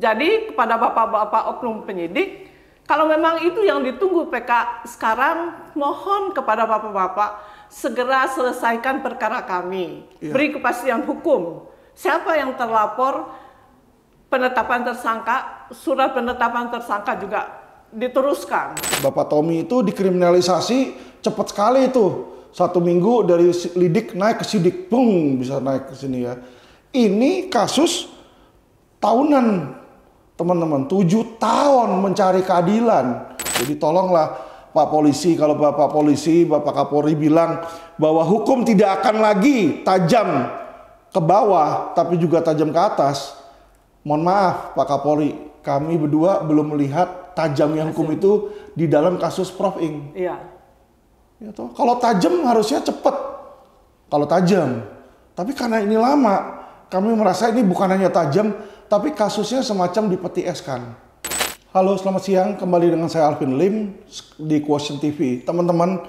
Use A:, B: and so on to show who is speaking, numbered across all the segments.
A: Jadi kepada bapak-bapak oknum penyidik, kalau memang itu yang ditunggu PK sekarang, mohon kepada bapak-bapak segera selesaikan perkara kami.
B: Iya.
A: Beri kepastian hukum. Siapa yang terlapor, penetapan tersangka, surat penetapan tersangka juga diteruskan.
B: Bapak Tommy itu dikriminalisasi cepat sekali itu. Satu minggu dari lidik naik ke sidik, bung bisa naik ke sini ya. Ini kasus tahunan teman-teman, tujuh tahun mencari keadilan. Jadi tolonglah Pak Polisi, kalau Bapak Polisi, Bapak Kapolri bilang bahwa hukum tidak akan lagi tajam ke bawah, tapi juga tajam ke atas. Mohon maaf Pak Kapolri, kami berdua belum melihat tajamnya hukum itu di dalam kasus Prof Ing.
A: Iya.
B: Ya toh, kalau tajam harusnya cepat. Kalau tajam. Tapi karena ini lama, kami merasa ini bukan hanya tajam, tapi kasusnya semacam dipeti eskan. Halo, selamat siang. Kembali dengan saya Alvin Lim di Quotient TV. Teman-teman,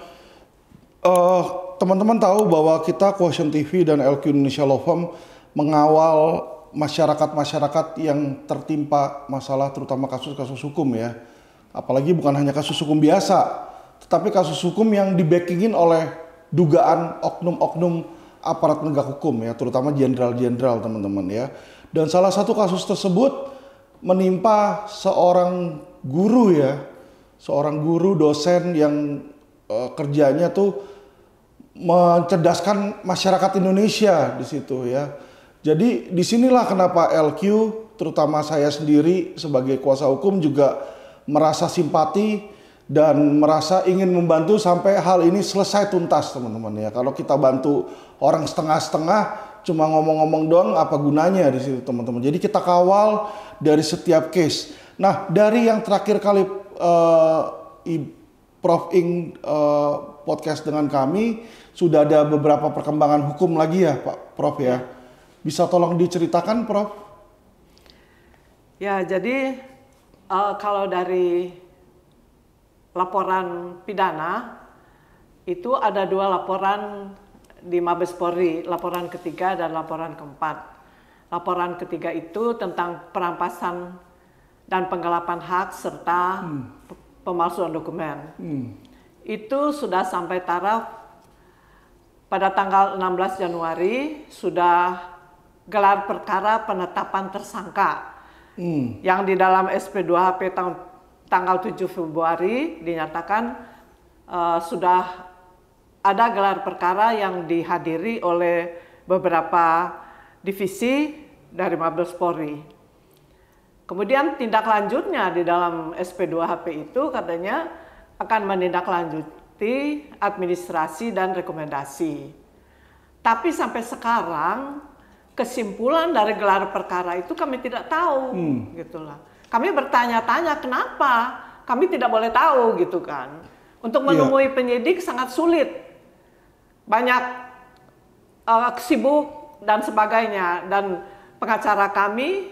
B: eh, teman-teman tahu bahwa kita Quotient TV dan LQ Indonesia Law Firm mengawal masyarakat-masyarakat yang tertimpa masalah terutama kasus-kasus hukum ya. Apalagi bukan hanya kasus hukum biasa, tetapi kasus hukum yang dibackingin oleh dugaan oknum-oknum aparat penegak hukum ya, terutama jenderal-jenderal teman-teman ya. Dan salah satu kasus tersebut menimpa seorang guru ya, seorang guru dosen yang eh, kerjanya tuh mencerdaskan masyarakat Indonesia di situ ya. Jadi di sinilah kenapa LQ, terutama saya sendiri sebagai kuasa hukum juga merasa simpati dan merasa ingin membantu sampai hal ini selesai tuntas teman-teman ya. Kalau kita bantu orang setengah-setengah cuma ngomong-ngomong doang apa gunanya di situ teman-teman. Jadi kita kawal dari setiap case. Nah dari yang terakhir kali eh, I- Prof Ing eh, podcast dengan kami sudah ada beberapa perkembangan hukum lagi ya Pak Prof ya. Bisa tolong diceritakan Prof?
A: Ya, jadi eh, kalau dari laporan pidana itu ada dua laporan di Mabes Polri, laporan ketiga dan laporan keempat. Laporan ketiga itu tentang perampasan dan penggelapan hak serta pe- pemalsuan dokumen. Itu sudah sampai taraf. Pada tanggal 16 Januari sudah gelar perkara penetapan tersangka. Yang di dalam SP2HP tahun tanggal 7 Februari dinyatakan eh, sudah ada gelar perkara yang dihadiri oleh beberapa divisi dari Mabes Polri. Kemudian tindak lanjutnya di dalam SP2HP itu katanya akan menindaklanjuti administrasi dan rekomendasi. Tapi sampai sekarang kesimpulan dari gelar perkara itu kami tidak tahu, gitulah. Kami bertanya-tanya kenapa kami tidak boleh tahu gitu kan. Untuk menemui penyidik sangat sulit, banyak eh, sibuk dan sebagainya dan pengacara kami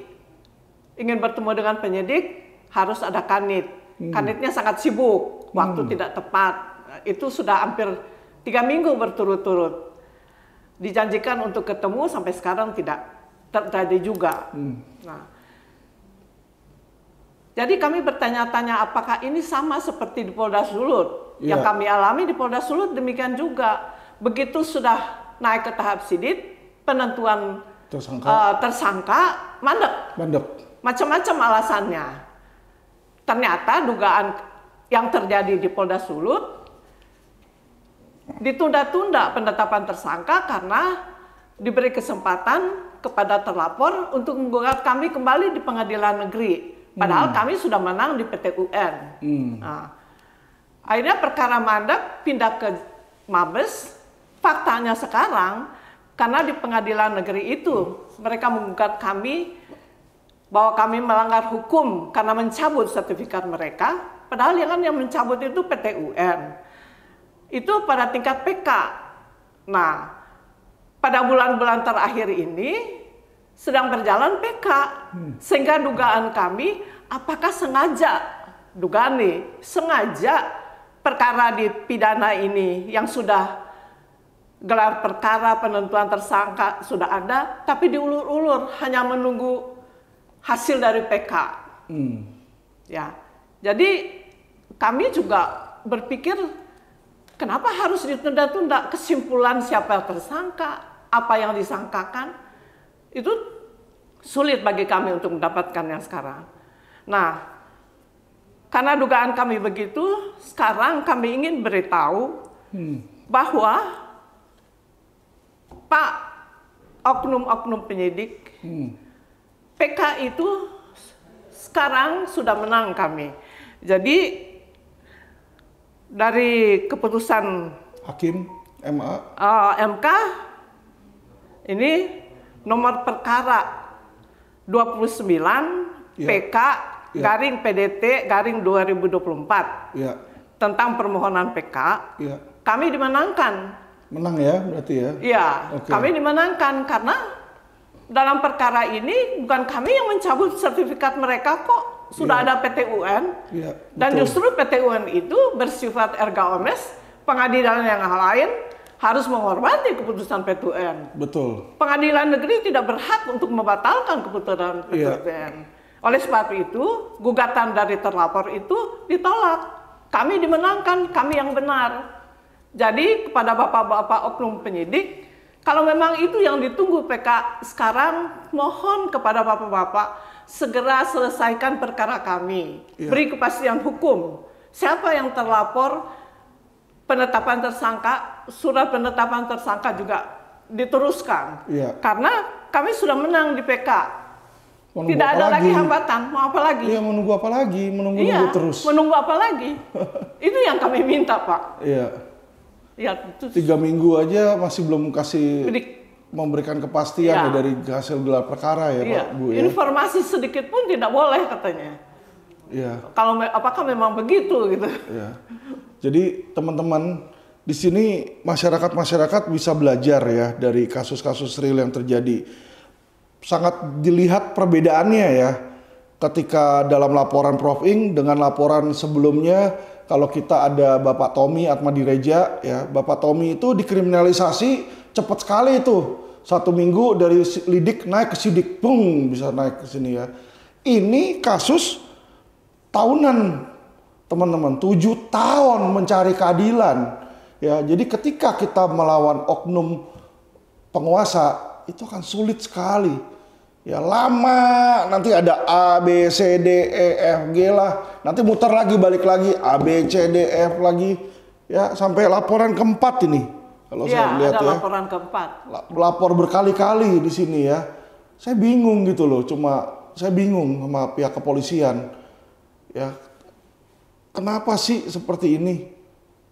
A: ingin bertemu dengan penyidik harus ada kanit. Kanitnya sangat sibuk, waktu tidak tepat. Itu sudah hampir tiga minggu berturut-turut. Dijanjikan untuk ketemu sampai sekarang tidak terjadi juga. Nah, jadi kami bertanya-tanya apakah ini sama seperti di Polda Sulut. Yang
B: Iya.
A: kami alami di Polda Sulut demikian juga. Begitu sudah naik ke tahap sidit, penentuan
B: Tersangka
A: eh, tersangka mandek
B: mandek.
A: macam-macam alasannya. Ternyata dugaan yang terjadi di Polda Sulut ditunda-tunda penetapan tersangka karena diberi kesempatan kepada terlapor untuk menggugat kami kembali di pengadilan negeri. Padahal kami sudah menang di PT UN. Nah, akhirnya perkara mandek pindah ke Mabes. Faktanya sekarang karena di pengadilan negeri itu mereka menggugat kami bahwa kami melanggar hukum karena mencabut sertifikat mereka, padahal yang kan yang mencabut itu PT UN. Itu pada tingkat PK. Nah, pada bulan-bulan terakhir ini sedang berjalan PK, sehingga dugaan kami apakah sengaja, dugaan nih, sengaja perkara di pidana ini yang sudah gelar perkara penentuan tersangka sudah ada, tapi diulur-ulur hanya menunggu hasil dari PK.
B: Hmm.
A: Ya, jadi kami juga berpikir kenapa harus ditunda-tunda kesimpulan siapa yang tersangka, apa yang disangkakan, itu sulit bagi kami untuk mendapatkan yang sekarang. Nah, karena dugaan kami begitu, sekarang kami ingin beritahu bahwa Pak oknum-oknum penyidik PK itu sekarang sudah menang kami. Jadi dari keputusan
B: Hakim MA
A: eh, MK ini nomor perkara 29
B: Ya.
A: PK
B: Ya.
A: garing PDT garing 2024
B: ya
A: tentang permohonan PK
B: ya
A: kami dimenangkan.
B: Menang ya berarti ya.
A: Iya,
B: Oke.
A: kami dimenangkan karena dalam perkara ini bukan kami yang mencabut sertifikat mereka kok sudah
B: Ya.
A: ada PTUN
B: Iya,
A: dan
B: betul.
A: justru PTUN itu bersifat erga omnes pengadilan yang lain harus menghormati keputusan PTUN.
B: Betul.
A: Pengadilan negeri tidak berhak untuk membatalkan keputusan
B: Iya.
A: PTUN. Oleh sebab itu, gugatan dari terlapor itu ditolak. Kami dimenangkan, kami yang benar. Jadi kepada bapak-bapak oknum penyidik, kalau memang itu yang ditunggu PK sekarang, mohon kepada bapak-bapak segera selesaikan perkara kami.
B: Iya.
A: Beri kepastian hukum. Siapa yang terlapor, penetapan tersangka, surat penetapan tersangka juga diteruskan.
B: Iya.
A: Karena kami sudah menang di PK.
B: Mau nunggu
A: Tidak ada lagi
B: lagi?
A: hambatan. Mau apa lagi?
B: Iya menunggu apa lagi? Menunggu
A: Iya,
B: nunggu terus.
A: menunggu apa lagi? itu yang kami minta, Pak.
B: Iya.
A: Ya,
B: Tiga minggu aja masih belum kasih
A: Jadi,
B: memberikan kepastian
A: Iya.
B: ya dari hasil gelar perkara ya
A: iya,
B: Pak Bu ya.
A: informasi sedikit pun tidak boleh katanya.
B: Iya.
A: Kalau me- apakah memang begitu gitu?
B: Ya. Jadi teman-teman di sini masyarakat-masyarakat bisa belajar ya dari kasus-kasus real yang terjadi. Sangat dilihat perbedaannya ya ketika dalam laporan Prof Ing dengan laporan sebelumnya kalau kita ada Bapak Tommy Atmadireja ya Bapak Tommy itu dikriminalisasi cepat sekali itu. Satu minggu dari lidik naik ke sidik pung bisa naik ke sini ya. Ini kasus tahunan teman-teman. Tujuh tahun mencari keadilan ya. Jadi ketika kita melawan oknum penguasa itu akan sulit sekali ya lama nanti ada A B C D E F G lah nanti muter lagi balik lagi A B C D F lagi ya sampai laporan keempat ini kalau
A: Iya,
B: saya lihat
A: ada
B: ya
A: laporan keempat.
B: La- lapor berkali-kali di sini ya. Saya bingung gitu loh, cuma saya bingung sama pihak kepolisian. Ya, kenapa sih seperti ini?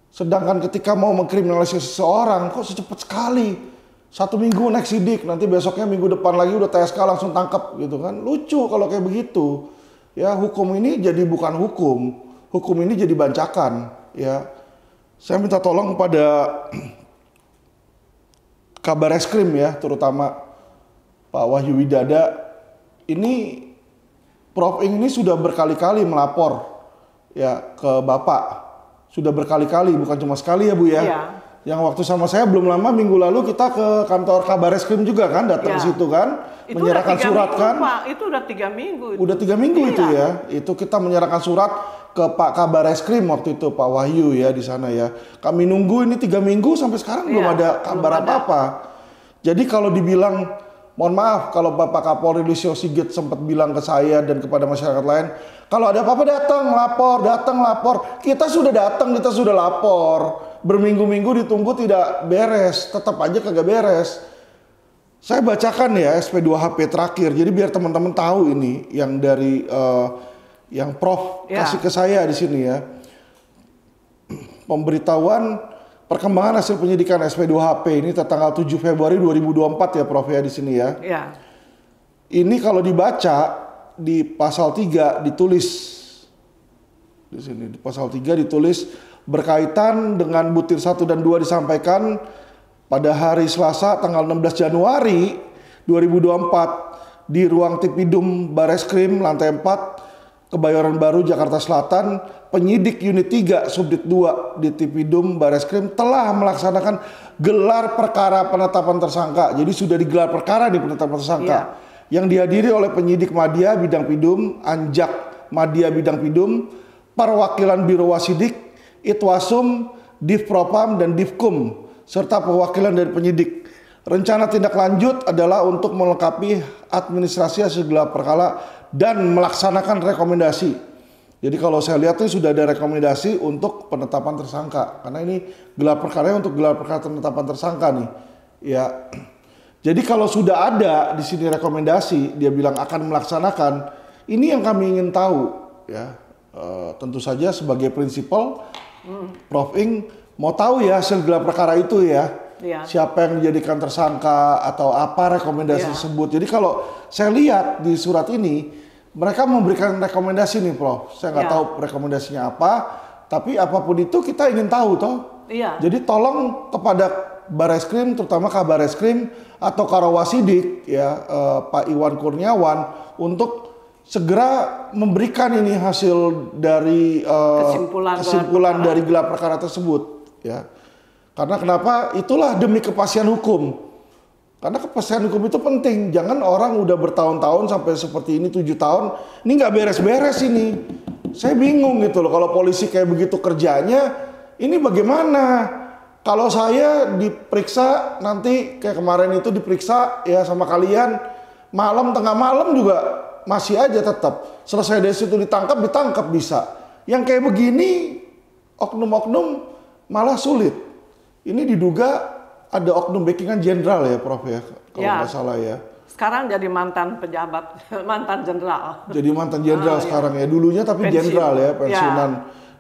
B: Sedangkan ketika mau mengkriminalisasi seseorang, kok secepat sekali? Satu minggu naik sidik, nanti besoknya minggu depan lagi udah TSK langsung tangkap gitu kan? Lucu kalau kayak begitu. Ya, hukum ini jadi bukan hukum, hukum ini jadi bancakan. Ya, saya minta tolong kepada kabar eskrim ya, terutama Pak Wahyu Widada. Ini Prof ini sudah berkali-kali melapor ya ke Bapak. Sudah berkali-kali, bukan cuma sekali ya Bu ya.
A: Iya.
B: Yang waktu sama saya belum lama minggu lalu kita ke kantor kabar eskrim juga kan, datang
A: Iya.
B: situ kan,
A: Itu
B: menyerahkan surat
A: minggu,
B: kan.
A: Pak. Itu udah tiga minggu. itu.
B: Udah tiga minggu
A: Iya.
B: itu ya. Itu kita menyerahkan surat ke Pak Kabar Eskrim waktu itu Pak Wahyu ya di sana ya. Kami nunggu ini tiga minggu sampai sekarang belum
A: Iya,
B: ada
A: belum
B: kabar
A: ada.
B: apa-apa. Jadi kalau dibilang mohon maaf kalau Bapak Kapolri Lisio Sigit sempat bilang ke saya dan kepada masyarakat lain, kalau ada apa-apa datang lapor, datang lapor. Kita sudah datang, kita sudah lapor. Berminggu-minggu ditunggu tidak beres, tetap aja kagak beres. Saya bacakan ya SP2HP terakhir. Jadi biar teman-teman tahu ini yang dari eh, yang Prof
A: Ya.
B: kasih ke saya di sini ya. Pemberitahuan perkembangan hasil penyidikan SP2HP ini tanggal 7 Februari 2024 ya Prof ya di sini ya.
A: Ya.
B: Ini kalau dibaca di pasal 3 ditulis di sini di pasal 3 ditulis berkaitan dengan butir 1 dan 2 disampaikan pada hari Selasa tanggal 16 Januari 2024 di ruang Tipidum Bareskrim lantai 4 Kebayoran Baru Jakarta Selatan penyidik unit 3 subdit 2 di Tipidum Bareskrim telah melaksanakan gelar perkara penetapan tersangka. Jadi sudah digelar perkara di penetapan tersangka
A: Iya.
B: yang dihadiri oleh penyidik Madya Bidang Pidum, Anjak Madya Bidang Pidum, perwakilan Biro Wasidik, Itwasum, Divpropam dan Divkum serta perwakilan dari penyidik. Rencana tindak lanjut adalah untuk melengkapi administrasi gelar perkara dan melaksanakan rekomendasi. Jadi kalau saya lihat ini sudah ada rekomendasi untuk penetapan tersangka karena ini gelar perkara untuk gelar perkara penetapan tersangka nih. Ya. Jadi kalau sudah ada di sini rekomendasi dia bilang akan melaksanakan, ini yang kami ingin tahu ya. E, tentu saja sebagai prinsipal Prof Ing mau tahu ya hasil gelar perkara itu ya.
A: Ya.
B: Siapa yang dijadikan tersangka atau apa rekomendasi
A: Ya.
B: tersebut. Jadi kalau saya lihat di surat ini mereka memberikan rekomendasi nih Prof. Saya nggak
A: Ya.
B: tahu rekomendasinya apa, tapi apa pun itu kita ingin tahu toh.
A: Iya.
B: Jadi tolong kepada Bareskrim, terutama Kabar Eskrim atau Karawasidik ya eh, Pak Iwan Kurniawan untuk segera memberikan ini hasil dari eh,
A: Kesimpulan
B: kesimpulan
A: perkara.
B: dari gelar perkara tersebut ya. Karena kenapa? Itulah demi kepastian hukum. Karena kepastian hukum itu penting. Jangan orang udah bertahun-tahun sampai seperti ini tujuh tahun, ini nggak beres-beres ini. Saya bingung gitu loh. Kalau polisi kayak begitu kerjanya, ini bagaimana? Kalau saya diperiksa nanti kayak kemarin itu diperiksa ya sama kalian malam tengah malam juga masih aja tetap selesai dari situ ditangkap ditangkap bisa. Yang kayak begini oknum-oknum malah sulit. Ini diduga ada oknum backingan jenderal ya Prof ya kalau
A: Ya.
B: nggak salah ya.
A: Sekarang jadi mantan pejabat, mantan jenderal.
B: Jadi mantan jenderal
A: Ah, iya.
B: sekarang ya. Dulunya tapi jenderal ya,
A: Ya.
B: pensiunan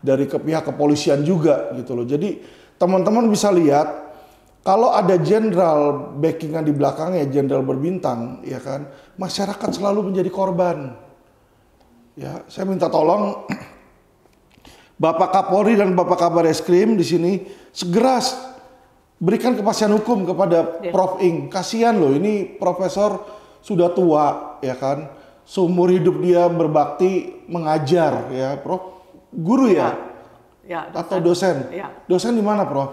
B: dari ke pihak kepolisian juga gitu loh. Jadi teman-teman bisa lihat kalau ada jenderal backingan di belakangnya, jenderal berbintang, ya kan, masyarakat selalu menjadi korban. Ya, saya minta tolong Bapak Kapolri dan Bapak Kabar Eskrim di sini segera berikan kepastian hukum kepada
A: Ya.
B: Prof Ing. Kasihan loh, ini profesor sudah tua, ya kan. Seumur hidup dia berbakti mengajar, ya, Prof. Guru ya,
A: Ya,
B: atau dosen?
A: Ya,
B: Dosen di mana, Prof?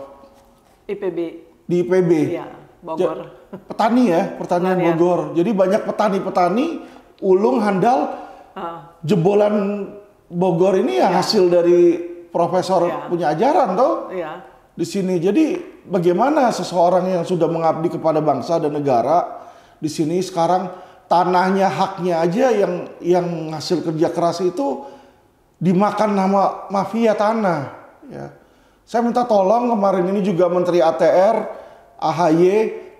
A: IPB.
B: Di IPB.
A: Iya, Bogor.
B: Petani ya, pertanian
A: Pertanian.
B: Bogor. Jadi banyak petani-petani ulung handal
A: Ah,
B: jebolan Bogor ini ya hasil dari profesor
A: Ya.
B: punya ajaran toh
A: iya.
B: di sini. Jadi bagaimana seseorang yang sudah mengabdi kepada bangsa dan negara di sini sekarang tanahnya haknya aja yang yang hasil kerja keras itu dimakan nama mafia tanah ya. Saya minta tolong kemarin ini juga Menteri ATR AHY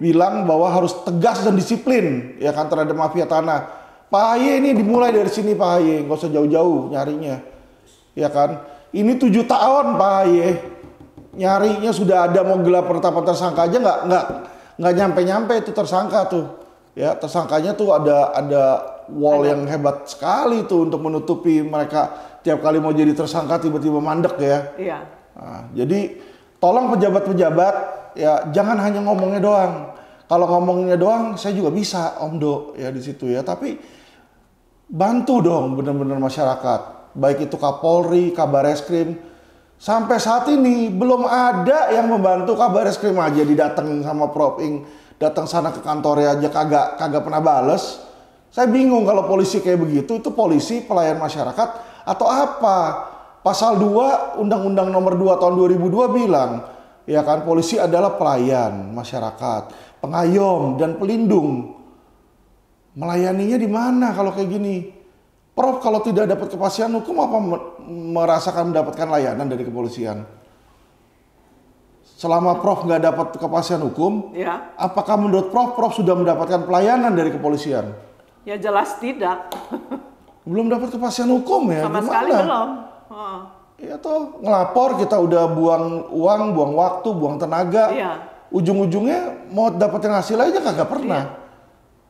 B: bilang bahwa harus tegas dan disiplin ya kan terhadap mafia tanah. Pak AHY ini dimulai dari sini Pak AHY, nggak usah jauh-jauh nyarinya. Ya kan? Ini tujuh tahun Pak AHY nyarinya sudah ada mau gelar penetapan tersangka aja nggak nggak nggak nyampe nyampe itu tersangka tuh ya tersangkanya tuh ada ada wall yang hebat sekali tuh untuk menutupi mereka tiap kali mau jadi tersangka tiba-tiba mandek ya
A: Iya.
B: Nah, jadi tolong pejabat-pejabat ya jangan hanya ngomongnya doang. Kalau ngomongnya doang saya juga bisa Om Do ya di situ ya. Tapi bantu dong benar-benar masyarakat baik itu Kapolri, Kabar Eskrim. Sampai saat ini belum ada yang membantu Kabar Eskrim aja didatengin sama Prof Ing datang sana ke kantornya aja kagak kagak pernah bales. Saya bingung kalau polisi kayak begitu itu polisi pelayan masyarakat atau apa pasal 2 Undang-Undang nomor 2 tahun 2002 bilang ya kan polisi adalah pelayan masyarakat pengayom dan pelindung melayaninya di mana kalau kayak gini? Prof kalau tidak dapat kepastian hukum apa me- merasakan mendapatkan layanan dari kepolisian? Selama Prof nggak dapat kepastian hukum,
A: Ya.
B: apakah menurut Prof Prof sudah mendapatkan pelayanan dari kepolisian?
A: Ya jelas tidak.
B: Belum dapat kepastian hukum ya?
A: Sama
B: gimana?
A: sekali belum. Oh,
B: Iya toh ngelapor kita udah buang uang, buang waktu, buang tenaga.
A: Iya.
B: Ujung-ujungnya mau dapetin hasil aja kagak pernah.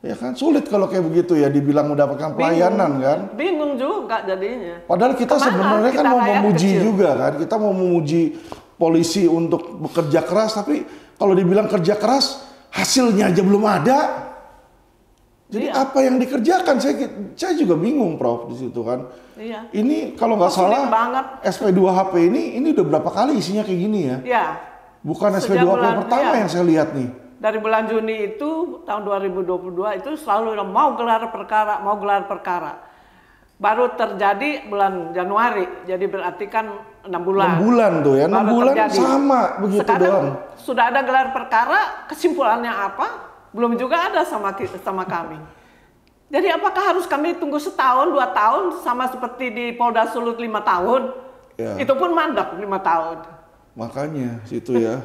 B: Ya kan sulit kalau kayak begitu ya dibilang mendapatkan pelayanan kan.
A: Bingung juga jadinya.
B: Padahal kita sebenarnya kan mau memuji
A: kecil?
B: juga kan. Kita mau memuji polisi untuk bekerja keras tapi kalau dibilang kerja keras hasilnya aja belum ada. Jadi
A: Iya.
B: apa yang dikerjakan saya saya juga bingung Prof di situ kan.
A: Iya.
B: Ini kalau nggak salah
A: banget.
B: SP2HP ini ini udah berapa kali isinya kayak gini ya?
A: Ya.
B: Bukan
A: Sejak
B: SP2HP
A: bulan-
B: pertama
A: iya.
B: yang saya lihat nih.
A: Dari bulan Juni itu tahun 2022 itu selalu mau gelar perkara, mau gelar perkara. Baru terjadi bulan Januari, jadi berarti kan enam bulan.
B: Enam bulan tuh ya, enam bulan
A: terjadi.
B: sama begitu
A: Sekarang
B: doang.
A: sudah ada gelar perkara, kesimpulannya apa? Belum juga ada sama sama kami. Jadi apakah harus kami tunggu setahun, dua tahun, sama seperti di Polda Sulut lima tahun?
B: Ya.
A: Itu pun mandek lima tahun.
B: Makanya situ ya.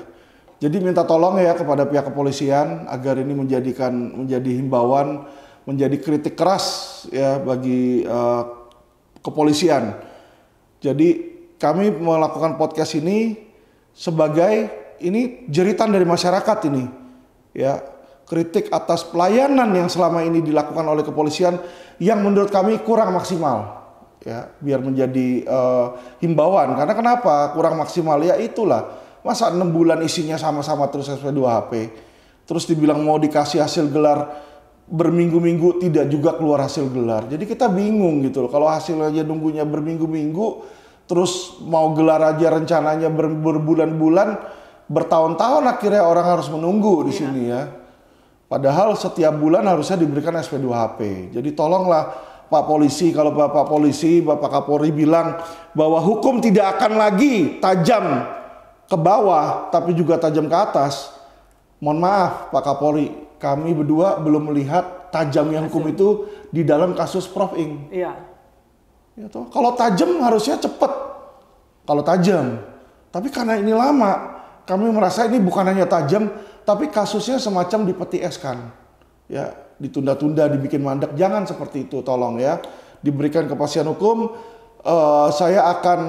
B: Jadi minta tolong ya kepada pihak kepolisian agar ini menjadikan menjadi himbauan, menjadi kritik keras ya bagi eh, kepolisian. Jadi kami melakukan podcast ini sebagai ini jeritan dari masyarakat ini. Ya, kritik atas pelayanan yang selama ini dilakukan oleh kepolisian yang menurut kami kurang maksimal. Ya, biar menjadi eh, himbauan. Karena kenapa kurang maksimal? Ya itulah. Masa enam bulan isinya sama-sama terus SP2HP. Terus dibilang mau dikasih hasil gelar berminggu-minggu tidak juga keluar hasil gelar. Jadi kita bingung gitu loh. Kalau hasilnya aja nunggunya berminggu-minggu, terus mau gelar aja rencananya ber- berbulan-bulan, bertahun-tahun akhirnya orang harus menunggu di sini ya. Padahal setiap bulan harusnya diberikan SP2HP. Jadi tolonglah Pak Polisi, kalau Bapak Polisi, Bapak Kapolri bilang bahwa hukum tidak akan lagi tajam ke bawah, tapi juga tajam ke atas. Mohon maaf Pak Kapolri, kami berdua belum melihat tajamnya hukum itu di dalam kasus Prof Ing.
A: Iya.
B: Ya toh, kalau tajam harusnya cepat. Kalau tajam. Tapi karena ini lama, kami merasa ini bukan hanya tajam, tapi kasusnya semacam dipeti eskan. Ya, ditunda-tunda, dibikin mandek. Jangan seperti itu, tolong ya. Diberikan kepastian hukum. Eh, saya akan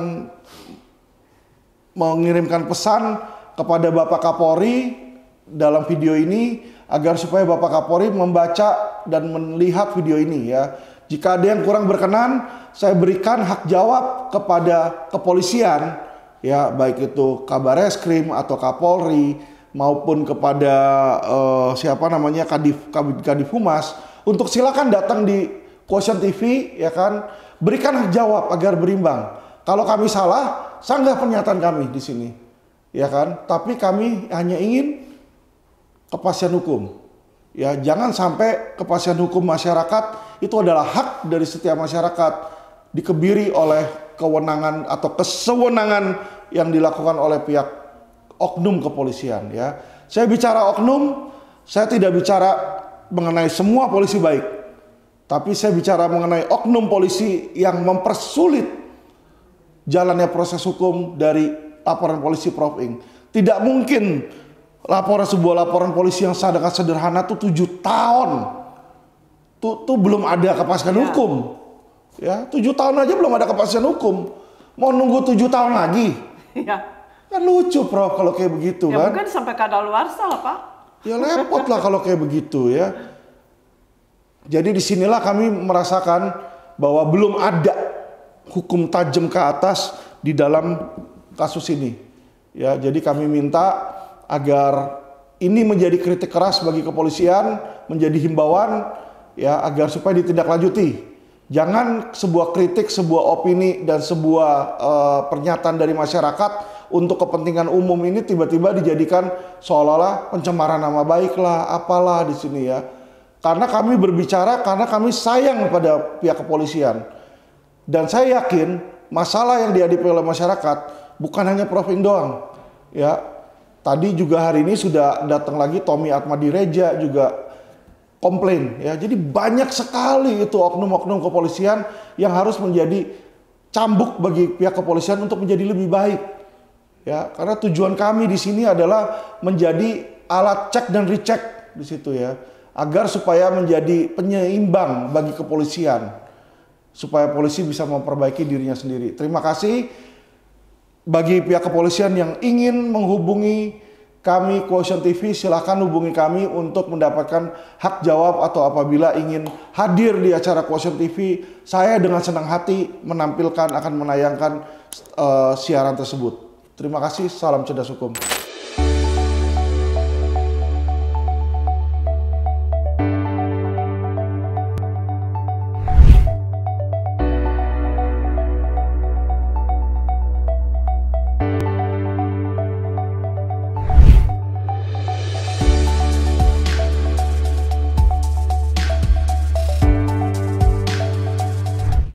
B: mengirimkan pesan kepada Bapak Kapolri dalam video ini agar supaya Bapak Kapolri membaca dan melihat video ini ya. Jika ada yang kurang berkenan, saya berikan hak jawab kepada kepolisian ya, baik itu Kabar Eskrim atau Kapolri maupun kepada eh, siapa namanya Kadif Kadif, Humas untuk silakan datang di Quotient TV ya kan, berikan jawab agar berimbang. Kalau kami salah, sanggah pernyataan kami di sini. Ya kan? Tapi kami hanya ingin kepastian hukum. Ya, jangan sampai kepastian hukum masyarakat itu adalah hak dari setiap masyarakat dikebiri oleh kewenangan atau kesewenangan yang dilakukan oleh pihak oknum kepolisian ya. Saya bicara oknum, saya tidak bicara mengenai semua polisi baik. Tapi saya bicara mengenai oknum polisi yang mempersulit jalannya proses hukum dari laporan polisi Prof Ing. Tidak mungkin laporan sebuah laporan polisi yang sangat sederhana tuh tujuh tahun. Tuh, tuh belum ada kepastian
A: Ya.
B: hukum. Ya, tujuh tahun aja belum ada kepastian hukum. Mau nunggu tujuh tahun lagi?
A: Iya.
B: Kan lucu Prof kalau kayak begitu
A: Ya
B: kan.
A: mungkin sampai kadaluarsa lah Pak.
B: Ya repot lah kalau kayak begitu ya. Jadi di sinilah kami merasakan bahwa belum ada hukum tajam ke atas di dalam kasus ini. Ya, jadi kami minta agar ini menjadi kritik keras bagi kepolisian, menjadi himbauan ya agar supaya ditindaklanjuti. Jangan sebuah kritik, sebuah opini dan sebuah eh, pernyataan dari masyarakat untuk kepentingan umum ini tiba-tiba dijadikan seolah-olah pencemaran nama baik lah, apalah di sini ya. Karena kami berbicara karena kami sayang pada pihak kepolisian. Dan saya yakin masalah yang dihadapi oleh masyarakat bukan hanya Prof doang. Ya. Tadi juga hari ini sudah datang lagi Tommy Atmadireja juga komplain ya. Jadi banyak sekali itu oknum-oknum kepolisian yang harus menjadi cambuk bagi pihak kepolisian untuk menjadi lebih baik. Ya, karena tujuan kami di sini adalah menjadi alat cek dan recheck di situ ya, agar supaya menjadi penyeimbang bagi kepolisian, supaya polisi bisa memperbaiki dirinya sendiri. Terima kasih bagi pihak kepolisian yang ingin menghubungi kami Quotient TV, silahkan hubungi kami untuk mendapatkan hak jawab atau apabila ingin hadir di acara Quotient TV, saya dengan senang hati menampilkan akan menayangkan eh, siaran tersebut. Terima kasih, salam cerdas hukum.